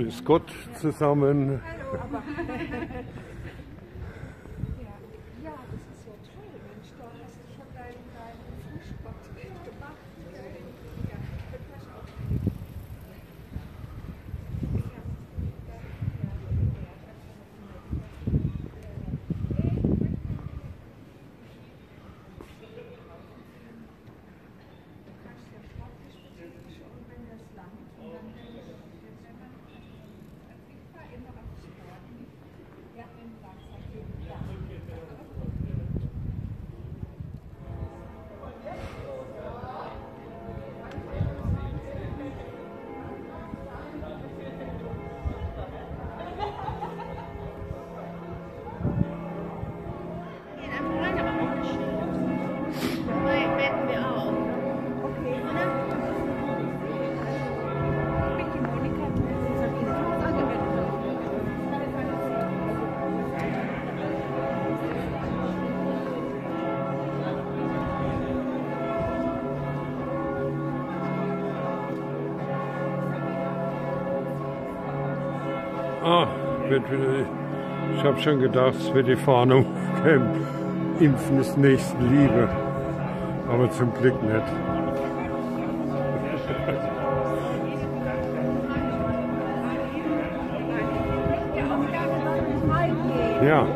Grüß Gott zusammen. Ah, ich habe schon gedacht, es wird die Fahndung. Impfen ist Nächstenliebe. Aber zum Glück nicht. Ja,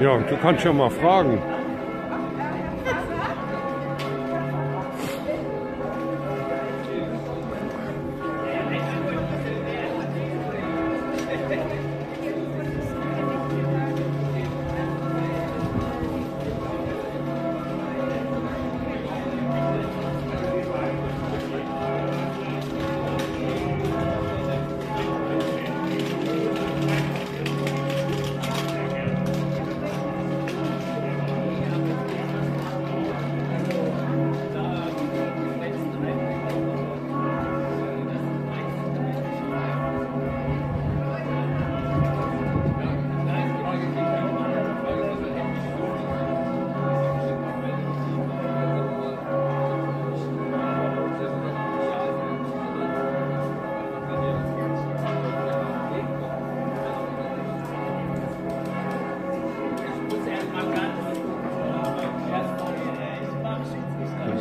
ja, du kannst ja mal fragen.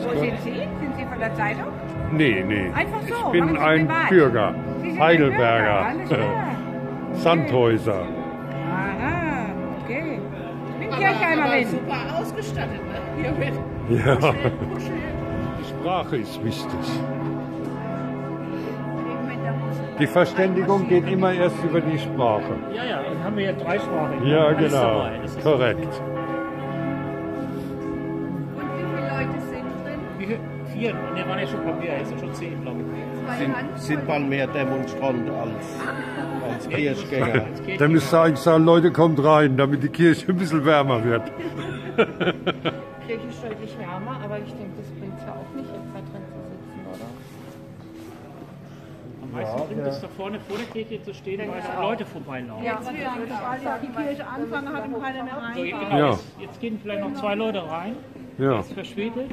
Wo sind Sie? Sind Sie von der Zeitung? Nee, nee. Einfach so, Ich bin ein privat. Bürger. Heidelberger. Bürger, alles klar. Sandhäuser. Aha, okay. Ich bin Kirchheimerin. Super ausgestattet, ne? Hier mit Ja. Kuschel. Die Sprache ist wichtig. Die Verständigung geht immer erst über die Sprache. Ja, ja, dann haben wir ja drei Sprachen. Ja, genau. Korrekt. Vier. Und wir waren ja schon bei mir, jetzt sind schon zehn, glaube ich. Zwei sind, sind man mehr Demonstrant als, als Kirchgänger. Es Da müsst ihr eigentlich sagen, Leute, kommt rein, damit die Kirche ein bisschen wärmer wird. Kirche ist deutlich wärmer, aber ich denke, das bringt es ja auch nicht, jetzt da drin zu sitzen, oder? Am meisten bringt es da vorne vor der Kirche zu stehen, weil da Leute vorbeilaufen. Ja, die Kirche anfangen, hat ihm keiner mehr So, rein. genau, Ja. jetzt, jetzt gehen vielleicht noch zwei Leute rein. Ja. Jetzt verspätet.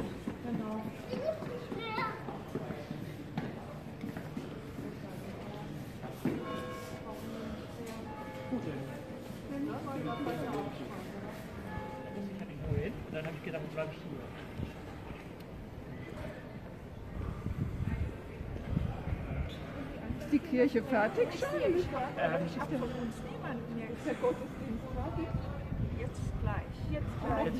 Dann habe ich gedacht, bleib ich hier. Ist die Kirche fertig schon? Ähm, Ist der Gottesdienst fertig? Jetzt gleich. Jetzt gleich.